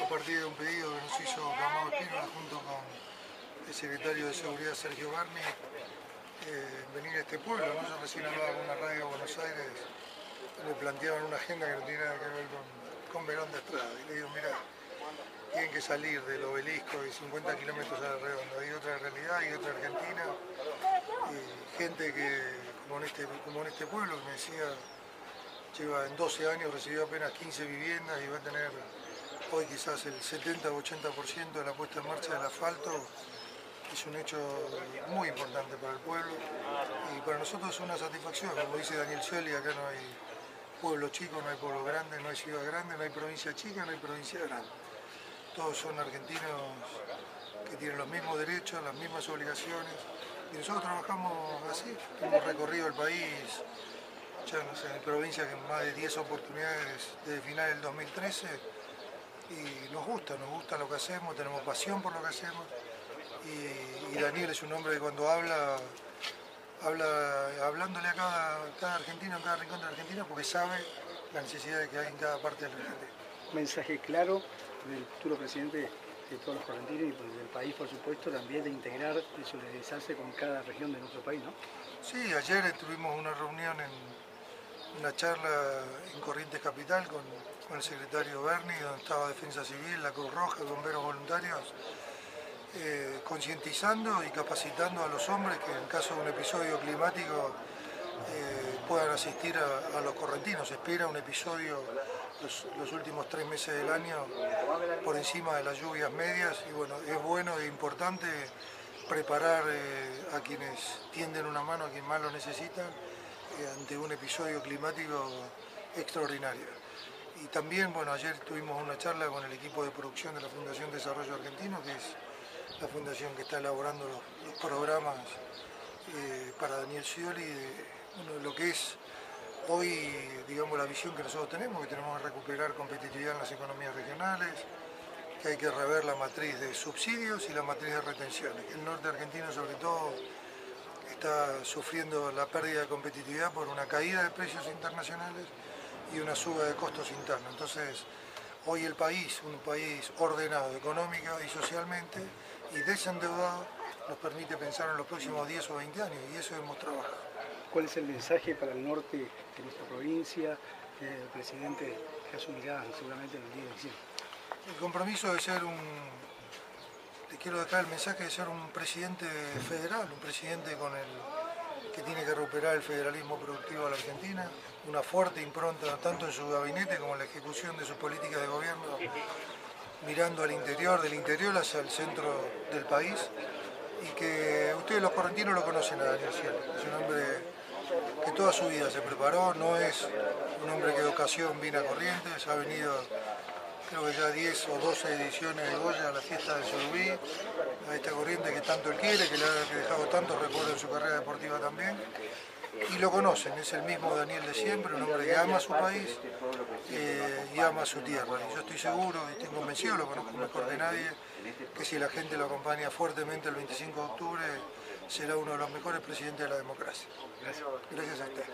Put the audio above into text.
A partir de un pedido que nos hizo Gustavo Espínola junto con el secretario de Seguridad Sergio Barni, eh, venir a este pueblo. ¿no? Yo recién hablaba con una radio de Buenos Aires, me planteaban una agenda que no tiene nada que ver con, Verón de Estrada. Y le digo, mira, tienen que salir del obelisco de 50 kilómetros a la redonda. Hay otra realidad, hay otra Argentina. Gente que, como en, este, este pueblo, me decía, lleva en 12 años, recibió apenas 15 viviendas y va a tener hoy quizás el 70 o 80% de la puesta en marcha del asfalto es un hecho muy importante para el pueblo y para nosotros es una satisfacción. Como dice Daniel Scioli, acá no hay pueblo chico, no hay pueblo grande, no hay ciudad grande, no hay provincia chica, no hay provincia grande. Todos son argentinos que tienen los mismos derechos, las mismas obligaciones y nosotros trabajamos así. Hemos recorrido el país, ya no sé, en provincias que más de 10 oportunidades desde final del 2013 y nos gusta, nos gusta lo que hacemos, tenemos pasión por lo que hacemos y, Daniel es un hombre que cuando habla, habla hablándole a cada, argentino, en cada rincón de la Argentina, porque sabe la necesidad que hay en cada parte de la Argentina. Mensaje claro del futuro presidente de todos los argentinos y del país, por supuesto, también de integrar y solidarizarse con cada región de nuestro país, ¿no? Sí, ayer tuvimos una reunión en una charla en Corrientes Capital con, con el secretario Berni, donde estaba Defensa Civil, la Cruz Roja, bomberos voluntarios, eh, concientizando y capacitando a los hombres que en caso de un episodio climático eh, puedan asistir a, los correntinos. Se espera un episodio los, últimos tres meses del año por encima de las lluvias medias y bueno, es bueno e importante preparar eh, a quienes tienden una mano, a quienes más lo necesitan, ante un episodio climático extraordinario. Y también, bueno, ayer tuvimos una charla con el equipo de producción de la Fundación Desarrollo Argentino, que es la fundación que está elaborando los, programas eh, para Daniel Scioli de lo que es hoy, digamos, la visión que nosotros tenemos, que tenemos que recuperar competitividad en las economías regionales, que hay que rever la matriz de subsidios y la matriz de retenciones. El norte argentino, sobre todo, está sufriendo la pérdida de competitividad por una caída de precios internacionales y una suba de costos internos. Entonces, hoy el país, un país ordenado económica y socialmente, y desendeudado nos permite pensar en los próximos 10 o 20 años y eso hemos trabajado. ¿Cuál es el mensaje para el norte de nuestra provincia, el presidente que asumirá seguramente en el día de diciembre? El compromiso de ser un, te quiero dejar el mensaje de ser un presidente federal, un presidente con el que tiene que recuperar el federalismo productivo de la Argentina, una fuerte impronta tanto en su gabinete como en la ejecución de su política de gobierno mirando al interior, del interior hacia el centro del país y que ustedes los correntinos lo conocen a Daniel Cielo. Es un hombre que toda su vida se preparó, no es un hombre que de ocasión vino a Corrientes, ha venido creo que ya 10 o 12 ediciones de Goya a la fiesta de Surubí, a esta corriente que tanto él quiere, que le ha dejado tantos recuerdos en su carrera deportiva también y lo conocen, es el mismo Daniel de siempre, un hombre que ama su país eh, y ama su tierra. Y yo estoy seguro y estoy convencido, lo conozco mejor que nadie, que si la gente lo acompaña fuertemente el 25 de octubre, será uno de los mejores presidentes de la democracia. Gracias. Gracias a usted.